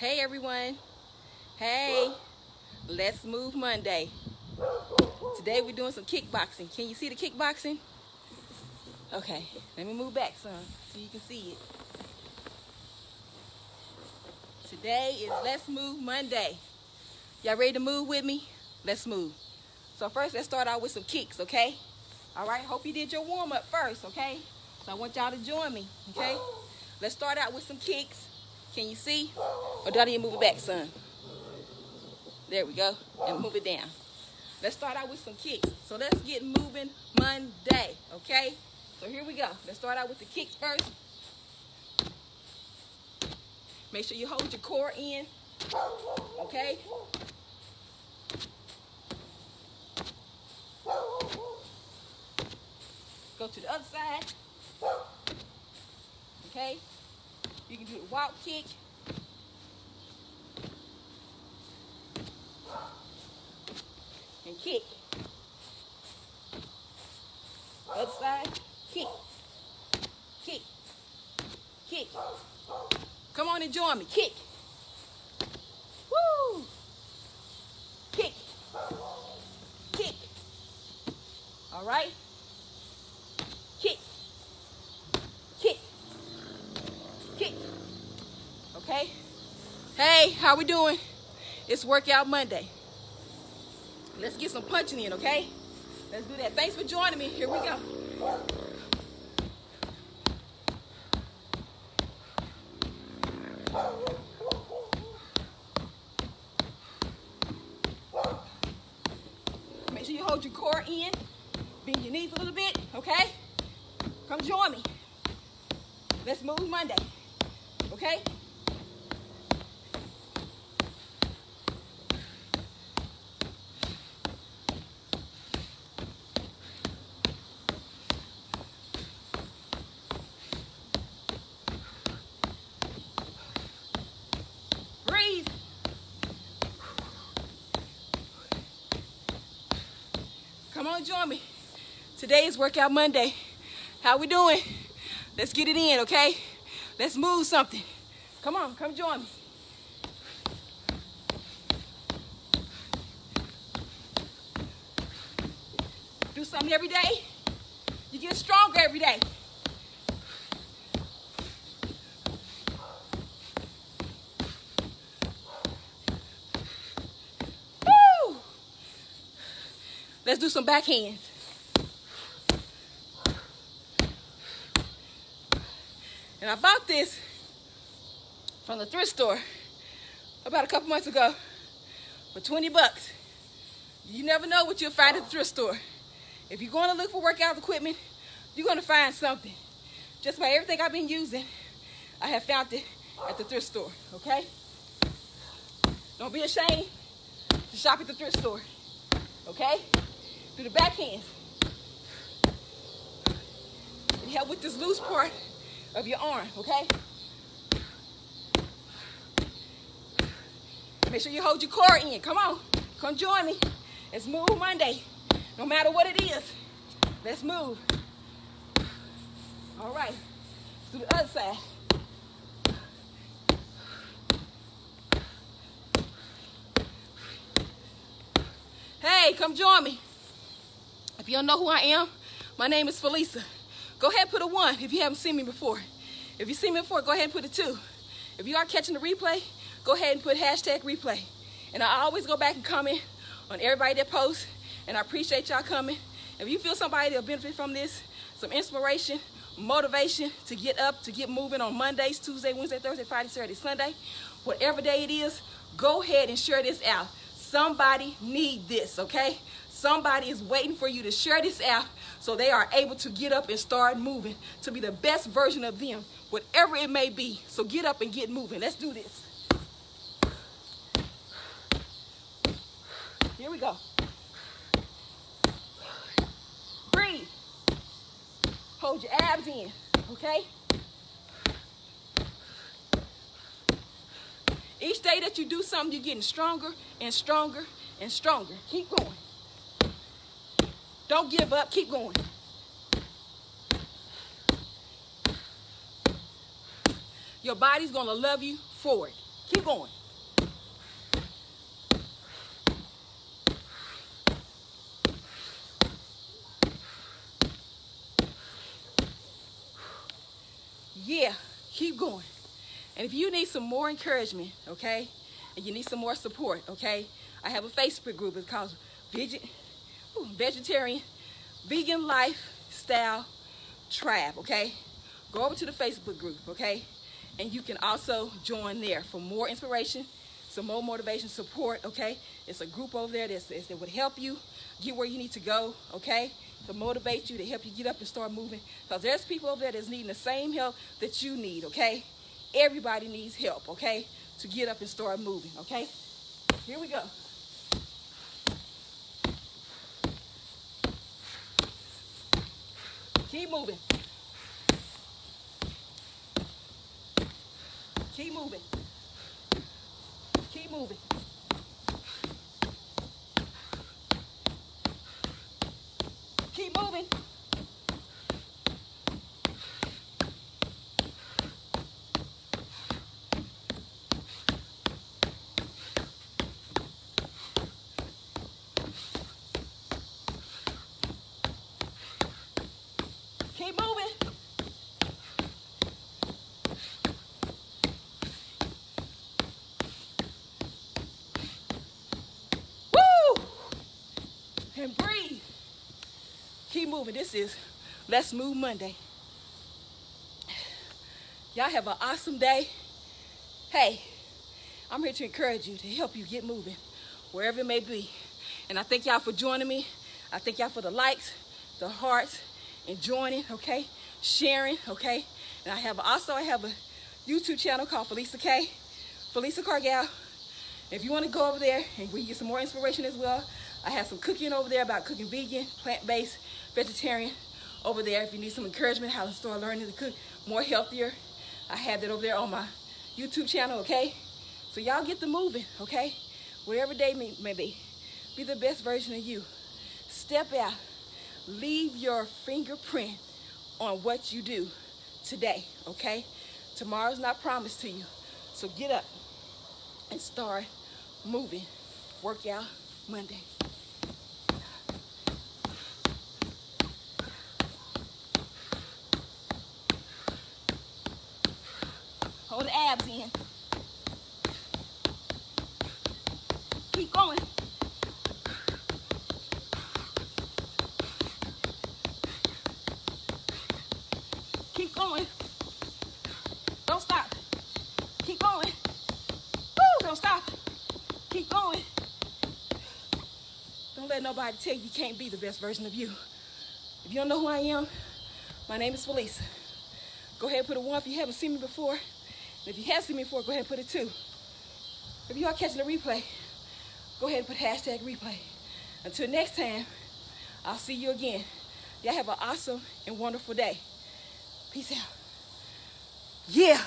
Hey everyone. Hey. Let's move Monday. Today we're doing some kickboxing. Can you see the kickboxing? Okay, let me move back some so you can see it. Today is Let's Move Monday. Y'all ready to move with me? Let's move. So first let's start out with some kicks, okay? All right, hope you did your warm up first, okay? So I want y'all to join me, okay? Let's start out with some kicks. Can you see? Or do I need to move it back, son? There we go. And move it down. Let's start out with some kicks. So let's get moving Monday, okay? So here we go. Let's start out with the kicks first. Make sure you hold your core in, okay? Go to the other side. Okay? You can do the walk kick. And kick. Other side. Kick. Kick. Kick. Come on and join me. Kick. Woo! Kick. Kick. All right? Kick. Kick. Kick. Okay? Hey, how we doing? It's workout Monday. Let's get some punching in, okay? Let's do that. Thanks for joining me. Here we go. Make sure you hold your core in. Bend your knees a little bit, okay? Come join me. Let's move Monday, okay? Breathe. Come on, join me. Today is Workout Monday. How we doing? Let's get it in, okay? Let's move something. Come on, come join me. Do something every day. You get stronger every day. Woo! Let's do some backhands. And I bought this from the thrift store about a couple months ago for 20 bucks. You never know what you'll find at the thrift store. If you're going to look for workout equipment, you're going to find something. Just about everything I've been using, I have found it at the thrift store, okay? Don't be ashamed to shop at the thrift store, okay? Do the backhand. It help with this loose part of your arm, okay? Make sure you hold your core in. Come on. Come join me. Let's move Monday. No matter what it is, let's move. All right. Let's do the other side. Hey, come join me. You don't know who I am, my name is Felisa. Go ahead and put a one if you haven't seen me before. If you've seen me before, go ahead and put a two. If you are catching the replay, go ahead and put hashtag replay. And I always go back and comment on everybody that posts, and I appreciate y'all coming. If you feel somebody that'll benefit from this, some inspiration, motivation to get up, to get moving on Mondays, Tuesday, Wednesday, Thursday, Friday, Saturday, Sunday, whatever day it is, go ahead and share this out. Somebody need this, okay? Somebody is waiting for you to share this out so they are able to get up and start moving to be the best version of them, whatever it may be. So get up and get moving. Let's do this. Here we go. Breathe. Hold your abs in, okay? Each day that you do something, you're getting stronger and stronger and stronger. Keep going. Don't give up. Keep going. Your body's going to love you for it. Keep going. Yeah, keep going. And if you need some more encouragement, okay, and you need some more support, okay, I have a Facebook group. It's called ooh, Vegetarian Vegan Lifestyle Tribe, okay? Go over to the Facebook group, okay? And you can also join there for more inspiration, some more motivation, support, okay? It's a group over there that would help you get where you need to go, okay? To motivate you, to help you get up and start moving. Because there's people over there that's needing the same help that you need, okay? Everybody needs help, okay? To get up and start moving, okay? Here we go. Keep moving. Keep moving. Keep moving. Keep moving. Keep moving. Woo! And breathe. Keep moving. This is Let's Move Monday. Y'all have an awesome day. Hey, I'm here to encourage you, to help you get moving, wherever it may be. And I thank y'all for joining me. I thank y'all for the likes, the hearts, and joining, okay? Sharing, okay? And I have also I have a YouTube channel called Felisa K, Felisa Cargal. If you want to go over there and we get some more inspiration as well, I have some cooking over there about cooking vegan, plant-based, vegetarian over there. If you need some encouragement how to start learning to cook more healthier, I have that over there on my YouTube channel, okay? So y'all get the moving, okay? Whatever day may, may be, be the best version of you. Step out. Leave your fingerprint on what you do today, okay? Tomorrow's not promised to you. So get up and start moving. Workout Monday. Hold the abs in. Keep going. Keep going. Don't stop. Keep going. Woo, don't stop. Keep going. Don't let nobody tell you you can't be the best version of you. If you don't know who I am, my name is Felisa. Go ahead and put a one if you haven't seen me before. If you have seen me before, go ahead and put a two. If you are catching the replay, go ahead and put hashtag replay. Until next time, I'll see you again. Y'all have an awesome and wonderful day. Peace out. Yeah.